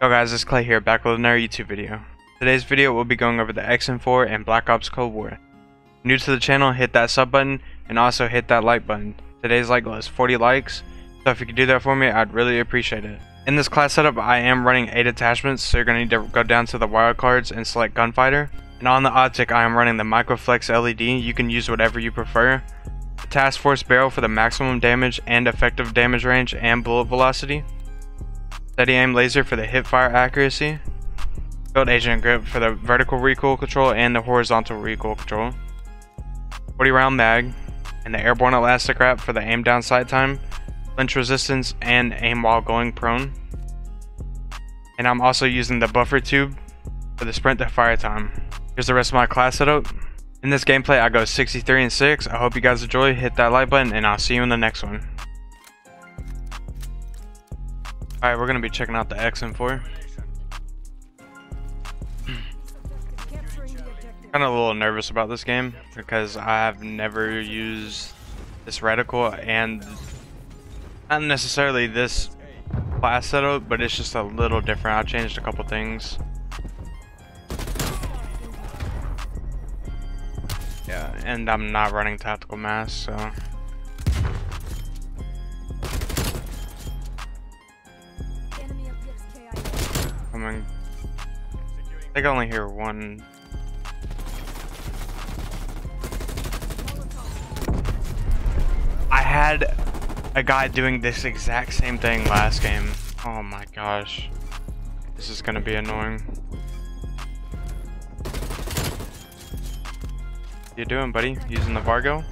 Yo guys, it's Klay here, back with another YouTube video. Today's video we'll be going over the XM4 and Black Ops Cold War. New to the channel, hit that sub button and also hit that like button. Today's like goal is 40 likes, so if you could do that for me, I'd really appreciate it. In this class setup, I am running 8 attachments, so you're going to need to go down to the wildcards and select Gunfighter. And on the optic, I am running the Microflex LED, you can use whatever you prefer. The Task Force Barrel for the maximum damage and effective damage range and bullet velocity. Steady aim laser for the hip fire accuracy. Field agent grip for the vertical recoil control and the horizontal recoil control. 40 round mag and the airborne elastic wrap for the aim down sight time, flinch resistance, and aim while going prone. And I'm also using the buffer tube for the sprint to fire time. Here's the rest of my class setup. In this gameplay I go 63 and 6. I hope you guys enjoy. Hit that like button and I'll see you in the next one. Alright, we're gonna be checking out the XM4. kind of a little nervous about this game because I have never used this reticle and not necessarily this class setup, but it's just a little different. I changed a couple things. Yeah, and I'm not running tactical mask, so coming. I think I only hear one. I had a guy doing this exact same thing last game. Oh my gosh. This is gonna be annoying. you doing, buddy? Using the Vargo?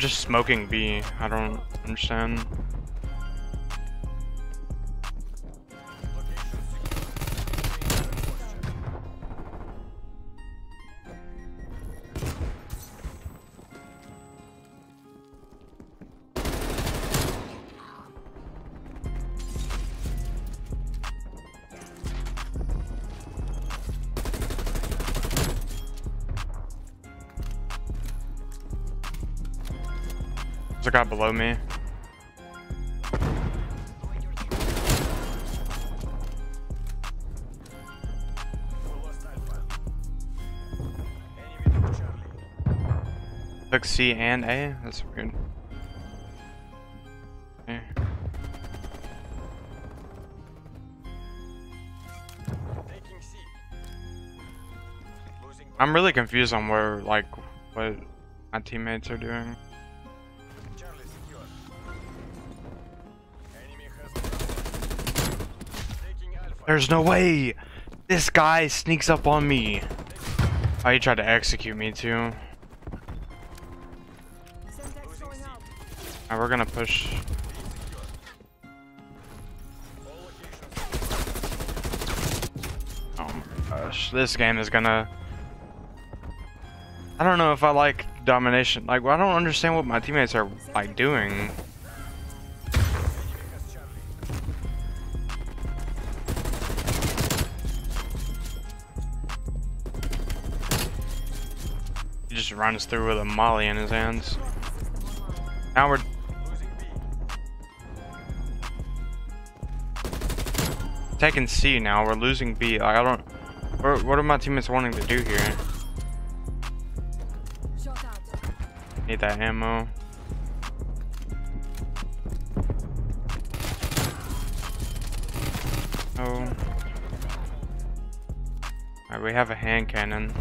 Just smoking B. I don't understand. There's a guy below me. Took C and A? That's weird. I'm really confused on where, like, what my teammates are doing. There's no way! This guy sneaks up on me. Oh, he tried to execute me too. We're gonna push. Oh my gosh, this game is gonna... I don't know if I like domination. Like, I don't understand what my teammates are, like, doing. Just runs through with a molly in his hands. Now we're... Taking C now, we're losing B. Like, I don't... What, what are my teammates wanting to do here? Need that ammo. Oh. Alright, we have a hand cannon.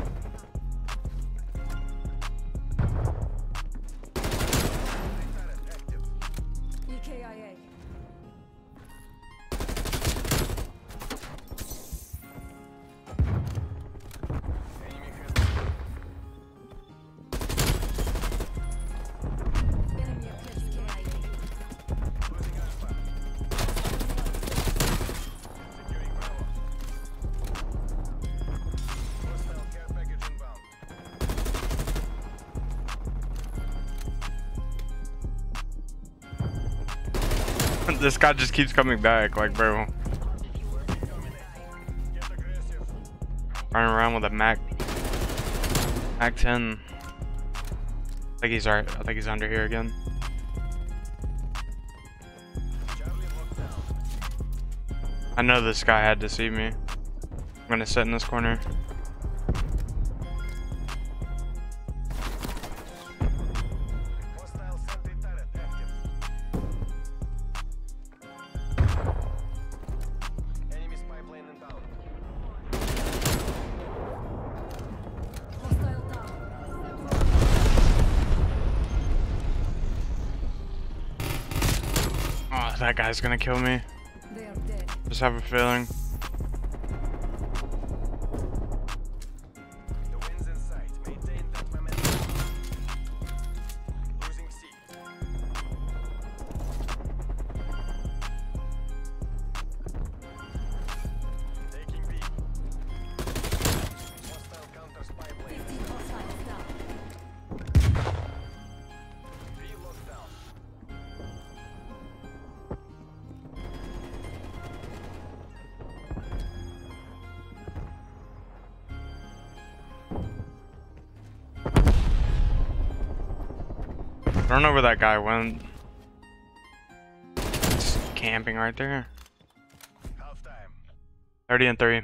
this guy just keeps coming back, like, bro. Running around with a Mac, Mac 10. I think he's right. I think he's under here again. I know this guy had to see me. I'm gonna sit in this corner. That guy's gonna kill me. Just have a feeling. I don't know where that guy went. Just camping right there. Half time. 30 and 3.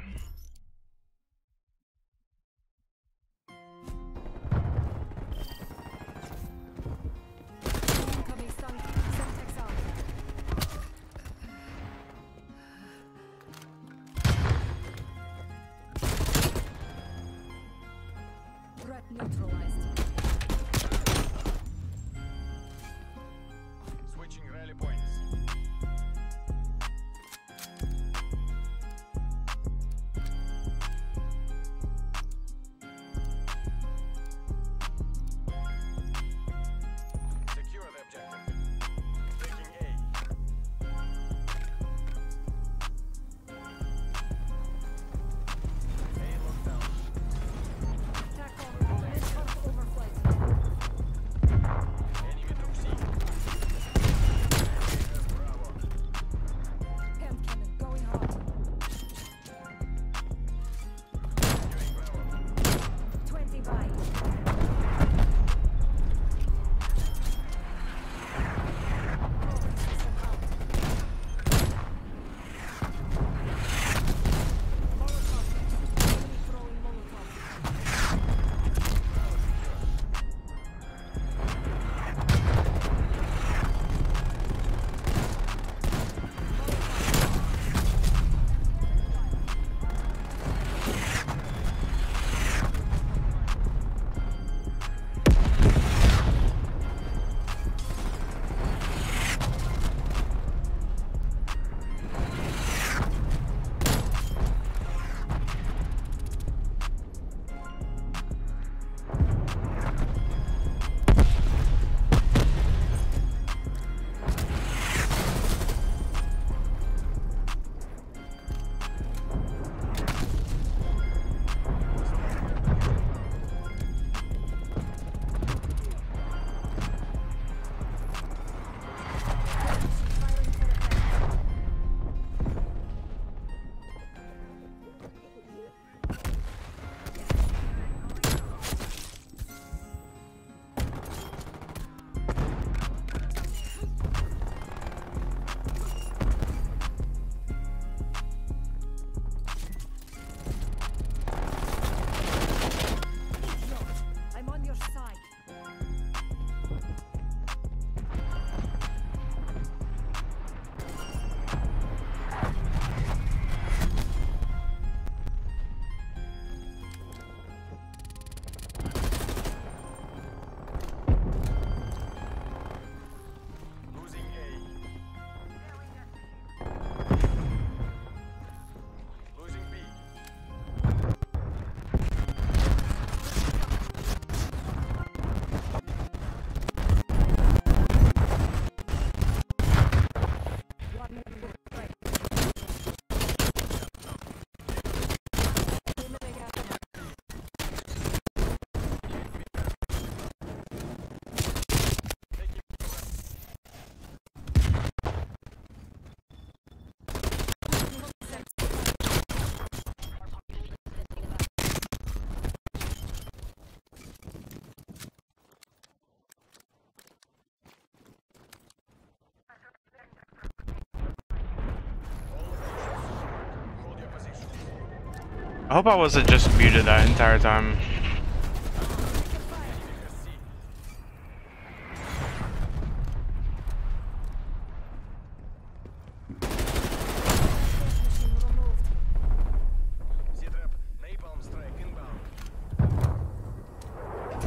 I hope I wasn't just muted that entire time.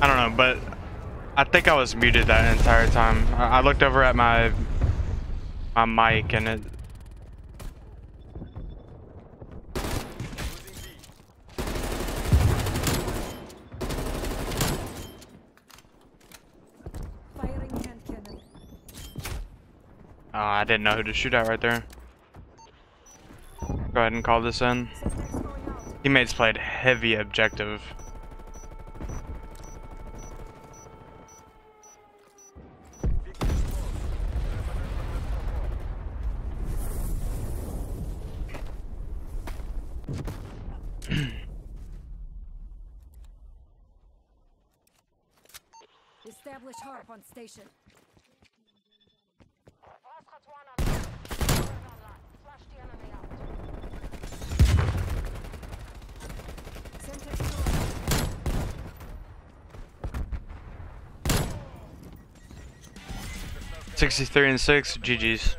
I don't know, but I think I was muted that entire time. I, I looked over at my my mic and it. Losing B. Firing hand cannon. Oh, I didn't know who to shoot at right there. Go ahead and call this in. Teammates played heavy objective. Establish harp on station. 63 and 6, GG's.